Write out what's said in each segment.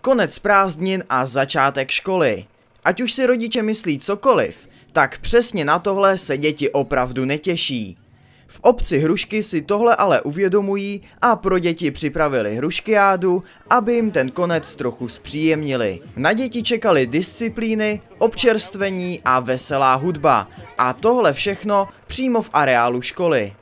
Konec prázdnin a začátek školy. Ať už si rodiče myslí cokoliv, tak přesně na tohle se děti opravdu netěší. V obci Hrušky si tohle ale uvědomují a pro děti připravili hruškiádu, aby jim ten konec trochu zpříjemnili. Na děti čekali disciplíny, občerstvení a veselá hudba. A tohle všechno přímo v areálu školy.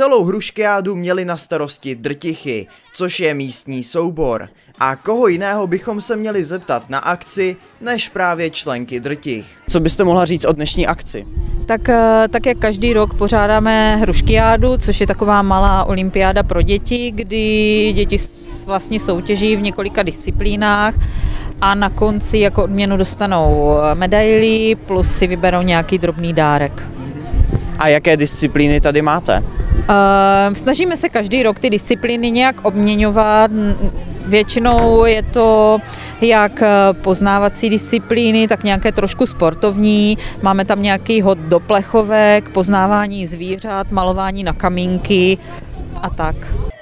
Celou hruškiádu měli na starosti drtichy, což je místní soubor. A koho jiného bychom se měli zeptat na akci, než právě členky drtich. Co byste mohla říct o dnešní akci? Tak, eh, tak jak každý rok pořádáme hruškiádu, což je taková malá olympiáda pro děti, kdy děti vlastně soutěží v několika disciplínách a na konci jako odměnu dostanou medaily plus si vyberou nějaký drobný dárek. A jaké disciplíny tady máte? Uh, snažíme se každý rok ty disciplíny nějak obměňovat. Většinou je to jak poznávací disciplíny, tak nějaké trošku sportovní. Máme tam nějaký hod do plechovek, poznávání zvířat, malování na kamínky a tak.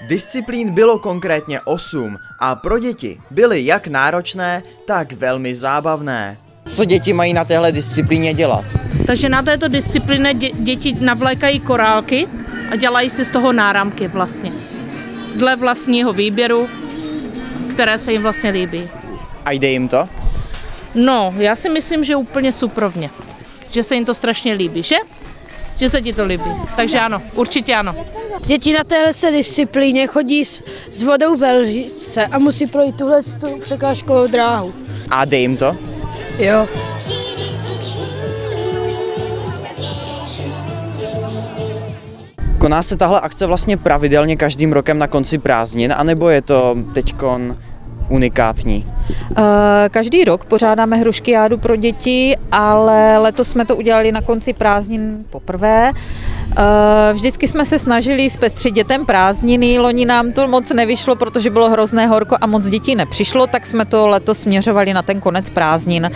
Disciplín bylo konkrétně 8 a pro děti byly jak náročné, tak velmi zábavné. Co děti mají na téhle disciplíně dělat? Takže na této disciplíně dě- děti navlékají korálky a dělají si z toho náramky vlastně. Dle vlastního výběru, které se jim vlastně líbí. A jde jim to? No, já si myslím, že úplně suprovně. Že se jim to strašně líbí, že? Že se ti to líbí. Takže ano, určitě ano. Děti na téhle se disciplíně chodí s, s vodou ve lžičce a musí projít tuhle tu překážkovou dráhu. A jde jim to? Jo. Koná se tahle akce vlastně pravidelně každým rokem na konci prázdnin, anebo je to teďkon unikátní? Eh, každý rok pořádáme hruškiádu pro děti, ale letos jsme to udělali na konci prázdnin poprvé. Eh, vždycky jsme se snažili zpestřit dětem prázdniny, loni nám to moc nevyšlo, protože bylo hrozné horko a moc dětí nepřišlo, tak jsme to letos směřovali na ten konec prázdnin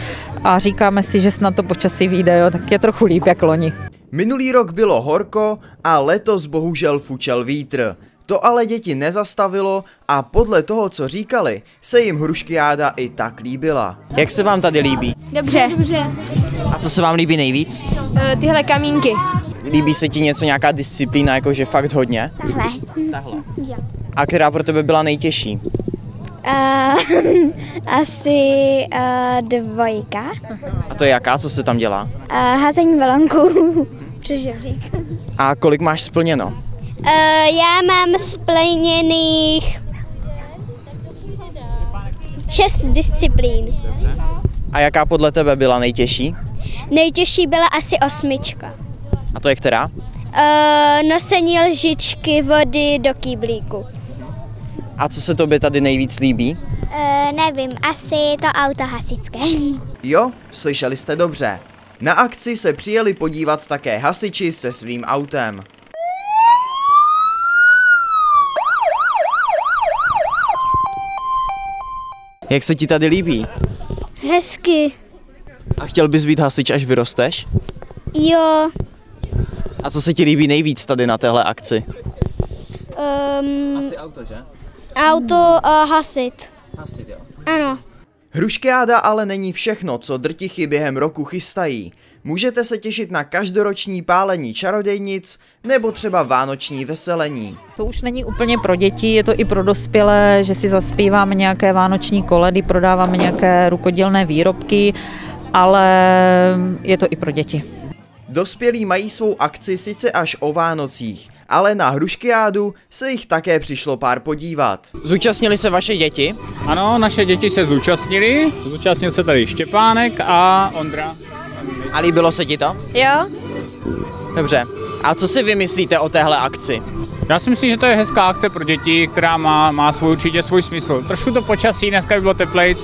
a říkáme si, že snad to počasí vyjde, jo, tak je trochu líp jak loni. Minulý rok bylo horko a letos bohužel fučel vítr. To ale děti nezastavilo a podle toho, co říkali, se jim hruškiáda i tak líbila. Jak se vám tady líbí? Dobře. Dobře. A co se vám líbí nejvíc? Uh, tyhle kamínky. Líbí se ti něco, nějaká disciplína, jakože fakt hodně? Tahle. Tahle. Jo. A která pro tebe byla nejtěžší? Uh, asi uh, dvojka. A to je jaká, co se tam dělá? Uh, házení balonku přes žebřík. A kolik máš splněno? Uh, já mám splněných šest disciplín. A jaká podle tebe byla nejtěžší? Nejtěžší byla asi osmička. A to je která? Uh, nosení lžičky vody do kýblíku. A co se tobě tady nejvíc líbí? Uh, nevím, asi to auto hasičské. Jo, slyšeli jste dobře. Na akci se přijeli podívat také hasiči se svým autem. Jak se ti tady líbí? Hezky. A chtěl bys být hasič, až vyrosteš? Jo. A co se ti líbí nejvíc tady na téhle akci? Um, Asi auto, že? auto a hasit. Hasit, jo. Ano. Hruškiáda ale není všechno, co drtichy během roku chystají. Můžete se těšit na každoroční pálení čarodejnic nebo třeba vánoční veselení. To už není úplně pro děti, je to i pro dospělé, že si zaspíváme nějaké vánoční koledy, prodáváme nějaké rukodělné výrobky, ale je to i pro děti. Dospělí mají svou akci sice až o Vánocích, ale na Hruškiádu se jich také přišlo pár podívat. Zúčastnili se vaše děti? Ano, naše děti se zúčastnili. Zúčastnil se tady Štěpánek a Ondra. A líbilo se ti to? Jo. Dobře. A co si vymyslíte o téhle akci? Já si myslím, že to je hezká akce pro děti, která má, má svůj, určitě svůj smysl. Trošku to počasí, dneska by bylo teplejc,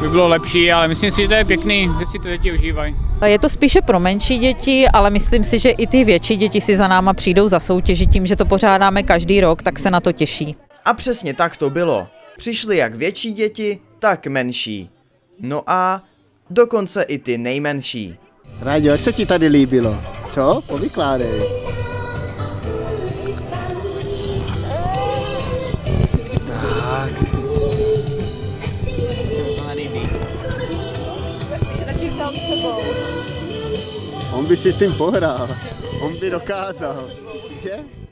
by bylo lepší, ale myslím si, že to je pěkný, že si to děti užívají. Je to spíše pro menší děti, ale myslím si, že i ty větší děti si za náma přijdou za soutěži tím, že to pořádáme každý rok, tak se na to těší. A přesně tak to bylo. Přišly jak větší děti, tak menší. No a dokonce i ty nejmenší. Ráďo, jak se ti tady líbilo? Co? Povykládej. On by si s tím pohrál. On by dokázal. Že?